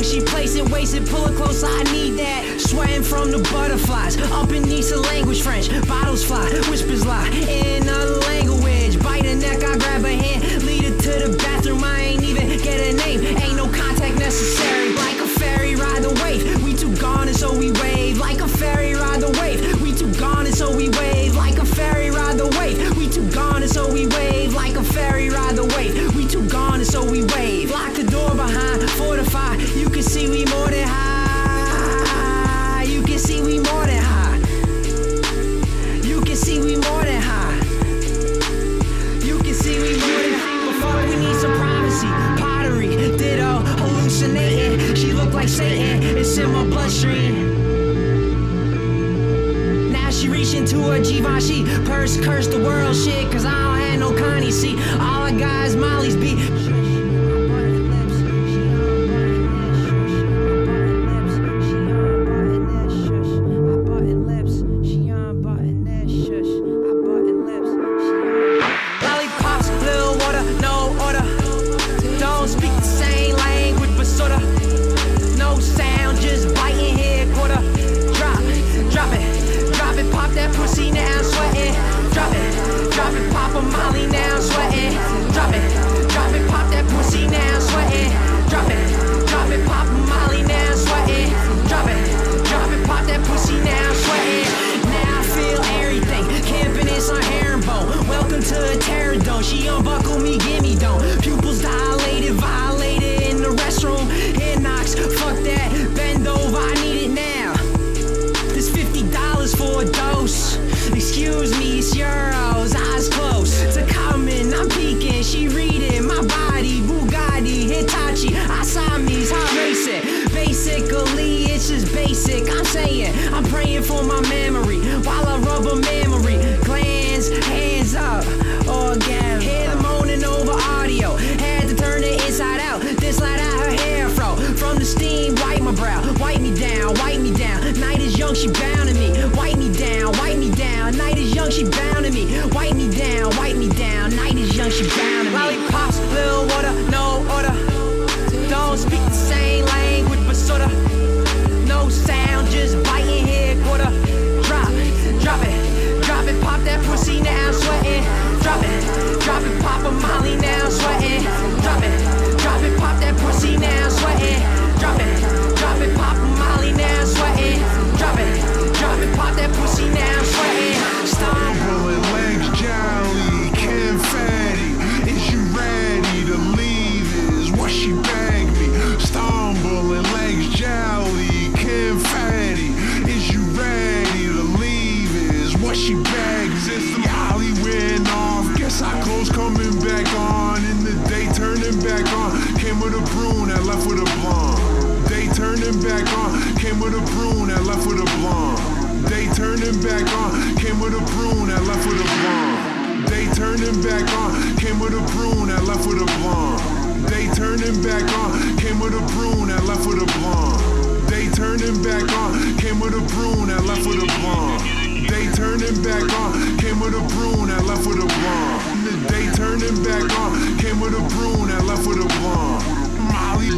tongue, she place it, waist it, pull it close, I need that. Sweating from the butterflies, up in Nisa language French. Bottles fly, whispers lie, in another language. Can see we more than high. You can see we more than high. You can see we more than high. You can see we more than high. Fuck, we need some privacy. Pottery, ditto, hallucinating. She look like Satan. It's in my bloodstream. Now she reach into her Givenchy purse, curse the world shit, cause I don't have no Connie. See, all I got is Molly's beat. Pop that pussy now, I'm sweating. Drop it, drop it, pop a molly now, I'm sweating. Drop it, drop it, pop that pussy now, I'm sweating. Drop it, drop it, pop a molly now, I'm sweating. Drop it, drop it, pop that pussy now, I'm sweating. Now I feel everything, camping in some herringbone. Welcome to a terror dome. She unbuckle me, gimme don't. I'm for my memory while I rub a memory. Glands, hands up, orgasm. Hear the moaning over audio. Had to turn it inside out. This light out her hair fro. From the steam, wipe my brow. Wipe me down, wipe me down. Night is young, she bound back on. Came with a brunette, left with a blonde. They turning back on, came with a brunette, left with a blonde. They turning back on, came with a brunette, left with a blonde. They turning back on, came with a brunette, left with a blonde. They turning back on, came with a brunette, left with a blonde. They turning back on, came with a brunette, left with a blonde. They turning back on, came with a brunette, left with a blonde. Molly,